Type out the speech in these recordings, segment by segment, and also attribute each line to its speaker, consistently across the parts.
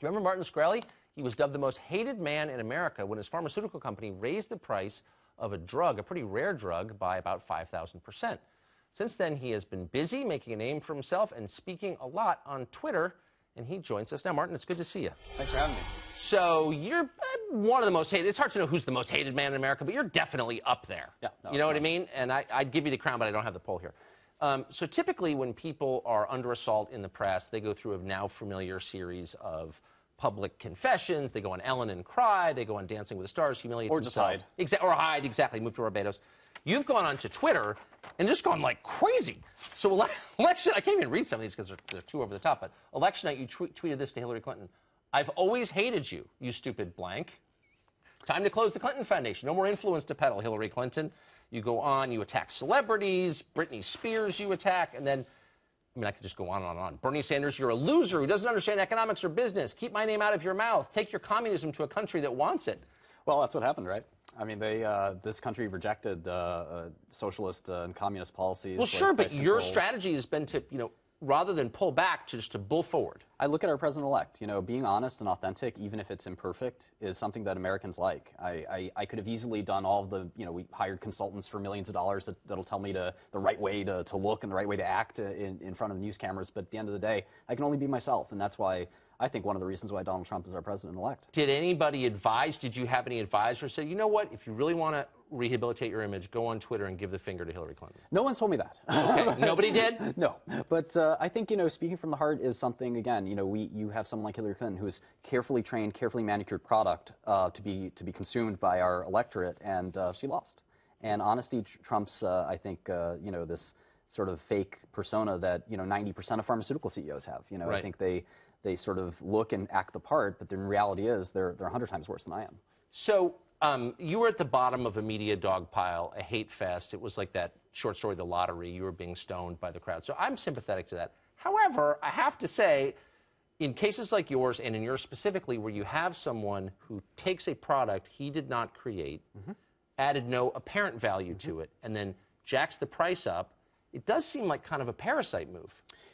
Speaker 1: you remember Martin Shkreli? He was dubbed the most hated man in America when his pharmaceutical company raised the price of a drug, a pretty rare drug, by about 5,000%. Since then, he has been busy making a name for himself and speaking a lot on Twitter, and he joins us now. Martin, it's good to see you.
Speaker 2: Thanks for having me.
Speaker 1: So you're uh, one of the most hated. It's hard to know who's the most hated man in America, but you're definitely up there.
Speaker 2: Yeah. No,
Speaker 1: you know what I mean? And I, would give you the crown, but I don't have the poll here. Um, so typically, when people are under assault in the press, they go through a now familiar series of public confessions. They go on Ellen and cry. They go on Dancing with the Stars, humiliate
Speaker 2: or
Speaker 1: themselves.
Speaker 2: Or just
Speaker 1: hide. Exa or hide, exactly. Move to Barbados. You've gone onto Twitter and just gone like crazy. So election, I can't even read some of these because they're, they're, too over the top, but election night, you tweeted this to Hillary Clinton. I've always hated you, you stupid blank. Time to close the Clinton Foundation. No more influence to peddle, Hillary Clinton. You go on, you attack celebrities, Britney Spears you attack, and then, mean, I could just go on and on and on. Bernie Sanders, you're a loser who doesn't understand economics or business. Keep my name out of your mouth. Take your communism to a country that wants it.
Speaker 2: Well, that's what happened, right? I mean, they uh, this country rejected uh, uh, socialist uh, and communist policies.
Speaker 1: Well, sure, but your strategy has been to, you know, rather than pull back, to just to bull forward.
Speaker 2: I look at our president-elect. You know, being honest and authentic, even if it's imperfect, is something that Americans like. I, I, I could have easily done all the, you know, we hired consultants for millions of dollars that, that'll tell me to, the right way to, to look and the right way to act in, in front of news cameras. But at the end of the day, I can only be myself, and that's why I think one of the reasons why Donald Trump is our president-elect.
Speaker 1: Did anybody advise, did you have any advisors say, you know what, if you really want to rehabilitate your image, go on Twitter and give the finger to Hillary Clinton?
Speaker 2: No one told me that.
Speaker 1: okay, nobody did?
Speaker 2: No, but uh, I think, you know, speaking from the heart is something, again, you know, we, you have someone like Hillary Clinton who is carefully trained, carefully manicured product uh, to, be, to be consumed by our electorate, and uh, she lost. And honesty trumps, uh, I think, uh, you know, this sort of fake persona that, you know, 90% of pharmaceutical CEOs have. You know,
Speaker 1: right.
Speaker 2: I think they they sort of look and act the part, but the reality is they're, they're 100 times worse than I am.
Speaker 1: So um, you were at the bottom of a media dog pile, a hate fest. It was like that short story, The Lottery. You were being stoned by the crowd. So I'm sympathetic to that. However, I have to say, in cases like yours, and in yours specifically, where you have someone who takes a product he did not create, mm -hmm. added no apparent value mm -hmm. to mm-hmm. it, and then jacks the price up, it does seem like kind of a parasite move.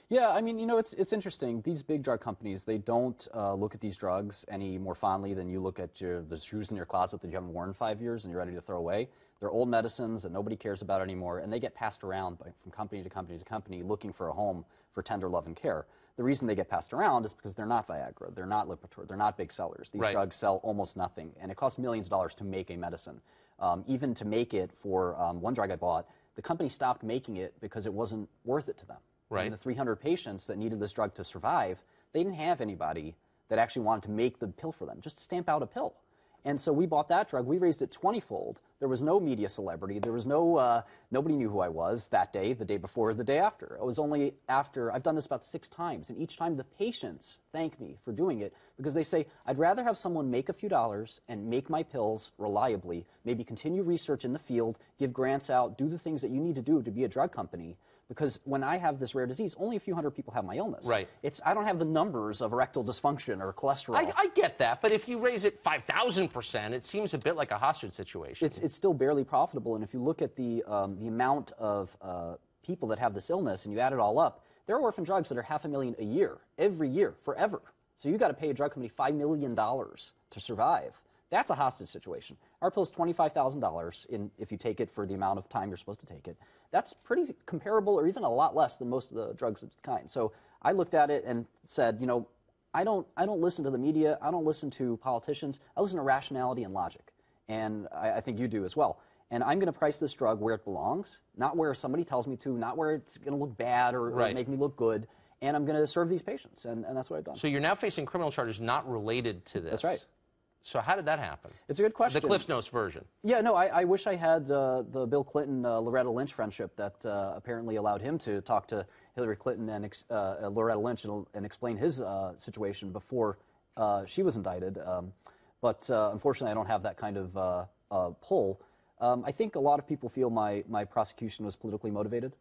Speaker 2: Yeah, I mean, you know, it's it's interesting. These big drug companies, they don't uh, look at these drugs any more fondly than you look at your the shoes in your closet that you haven't worn in five years and you're ready to throw away. They're old medicines that nobody cares about anymore, and they get passed around by, from company to company to company looking for a home for tender love and care. The reason they get passed around is because they're not Viagra, they're not Lipitor, they're not big sellers. These
Speaker 1: right.
Speaker 2: drugs sell almost nothing, and it costs millions of dollars to make a medicine. Um, even to make it for um, one drug I bought, the company stopped making it because it wasn't worth it to them.
Speaker 1: Right.
Speaker 2: And the 300 patients that needed this drug to survive, they didn't have anybody that actually wanted to make the pill for them, just to stamp out a pill. And so we bought that drug. We raised it 20-fold. There was no media celebrity. There was no, uh, nobody knew who I was that day, the day before, the day after. It was only after, I've done this about six times, and each time the patients thank me for doing it because they say, I'd rather have someone make a few dollars and make my pills reliably, maybe continue research in the field, give grants out, do the things that you need to do to be a drug company, because when I have this rare disease, only a few hundred people have my illness.
Speaker 1: Right.
Speaker 2: It's I don't have the numbers of erectile dysfunction or cholesterol.
Speaker 1: I, I get that, but if you raise it 5,000%, it seems a bit like a hostage situation.
Speaker 2: It's, it's still barely profitable, and if you look at the, um, the amount of uh, people that have this illness and you add it all up, there are orphan drugs that are half a million a year, every year, forever. So you got to pay a drug company $5 million to survive. That's a hostage situation. Our pill is $25,000 if you take it for the amount of time you're supposed to take it. That's pretty comparable or even a lot less than most of the drugs of the kind. So I looked at it and said, you know, I don't, I don't listen to the media. I don't listen to politicians. I listen to rationality and logic. And I, I think you do as well. And I'm going to price this drug where it belongs, not where somebody tells me to, not where it's going to look bad or,
Speaker 1: right.
Speaker 2: or make me look good. And I'm going to serve these patients. And, and that's what I've done.
Speaker 1: So you're now facing criminal charges not related to this.
Speaker 2: That's right.
Speaker 1: So how did that happen?
Speaker 2: It's a good question.
Speaker 1: The Cliff Notes version.
Speaker 2: Yeah, no, I, I wish I had uh, the Bill Clinton uh, Loretta Lynch friendship that uh, apparently allowed him to talk to Hillary Clinton and uh, Loretta Lynch and, and explain his uh, situation before uh, she was indicted. Um, but unfortunately, I don't have that kind of pull. Um, I think a lot of people feel my, my prosecution was politically motivated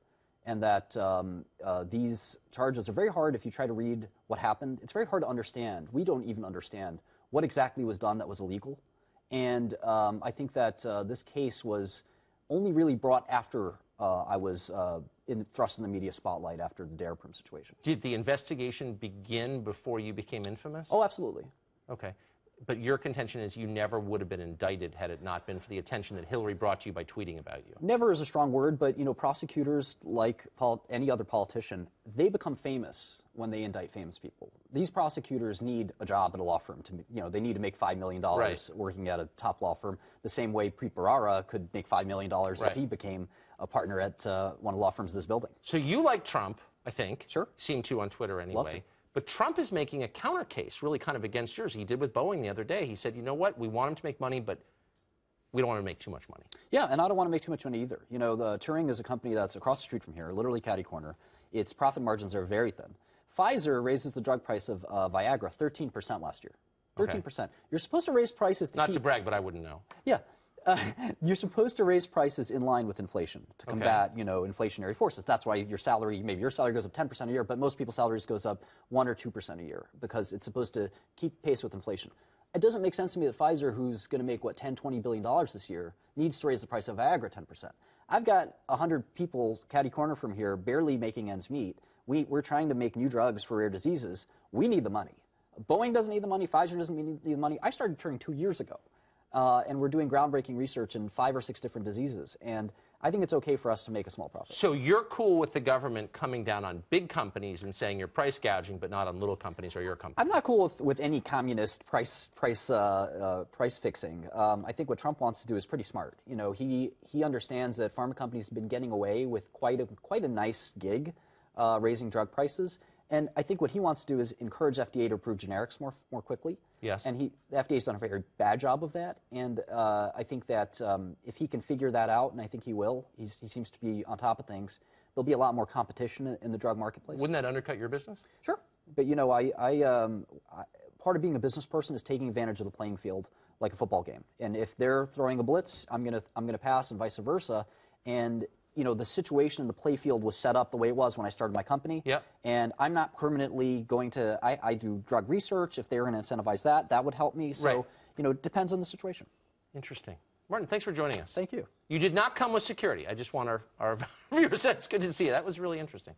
Speaker 2: and that um, these charges are very hard if you try to read what happened. It's very hard to understand. We don't even understand what exactly was done that was illegal. And um, I think that uh, this case was only really brought after uh, I was uh, in, thrust in the media spotlight after the Daraprim situation.
Speaker 1: Did the investigation begin before you became infamous?
Speaker 2: Oh, absolutely.
Speaker 1: Okay. But your contention is you never would have been indicted had it not been for the attention that Hillary brought to you by tweeting about you.
Speaker 2: Never is a strong word, but you know, prosecutors, like any other politician, they become famous when they indict famous people. These prosecutors need a job at a law firm to, you know, they need to make five million dollars
Speaker 1: Right.
Speaker 2: working at a top law firm. The same way Preet Bharara could make five million dollars
Speaker 1: Right.
Speaker 2: if he became a partner at uh, one of the law firms in this building.
Speaker 1: So you like Trump, I think.
Speaker 2: Sure.
Speaker 1: Seem to on Twitter anyway. But Trump is making a counter case, really kind of against yours. He did with Boeing the other day. He said, you know what? We want him to make money, but we don't want to make too much money.
Speaker 2: Yeah, and I don't want to make too much money either. You know, the Turing is a company that's across the street from here, literally catty corner. Its profit margins are very thin. Pfizer raises the drug price of uh, Viagra 13% last year. 13%. You're supposed to raise prices to
Speaker 1: Not
Speaker 2: keep
Speaker 1: to brag, but I wouldn't know.
Speaker 2: Yeah. Uh, you're supposed to raise prices in line with inflation to
Speaker 1: Okay.
Speaker 2: combat, you know, inflationary forces. That's why your salary, maybe your salary goes up 10% a year, but most people's salaries goes up 1 or 2% a year because it's supposed to keep pace with inflation. It doesn't make sense to me that Pfizer, who's going to make, what, 10, 20 billion dollars this year, needs to raise the price of Viagra 10%. I've got 100 people catty corner from here barely making ends meet. We, we're trying to make new drugs for rare diseases. We need the money. Boeing doesn't need the money. Pfizer doesn't need the money. I started Turing two years ago. Uh, and we're doing groundbreaking research in five or six different diseases. And I think it's okay for us to make a small profit.
Speaker 1: So you're cool with the government coming down on big companies and saying you're price gouging, but not on little companies or your company.
Speaker 2: I'm not cool with, with any communist price price uh, uh, price fixing. Um, I think what Trump wants to do is pretty smart. You know, he he understands that pharma companies have been getting away with quite a quite a nice gig, uh, raising drug prices. And I think what he wants to do is encourage FDA to approve generics more more quickly.
Speaker 1: Yes.
Speaker 2: And he, the FDA's done a very bad job of that. And uh, I think that um, if he can figure that out, and I think he will, he's, he seems to be on top of things. There'll be a lot more competition in- in the drug marketplace.
Speaker 1: Wouldn't that undercut your business?
Speaker 2: Sure. But you know, I, I, um, I, part of being a business person is taking advantage of the playing field like a football game. And if they're throwing a blitz, I'm gonna, I'm gonna pass, and vice versa. And you know, the situation in the play field was set up the way it was when I started my company.
Speaker 1: Yep.
Speaker 2: And I'm not permanently going to. I, I do drug research. If they're going to incentivize that, that would help me. So
Speaker 1: Right.
Speaker 2: you know, it depends on the situation.
Speaker 1: Interesting. Martin, thanks for joining us.
Speaker 2: Thank you.
Speaker 1: You did not come with security. I just want our, our viewers. It's good to see you. That was really interesting.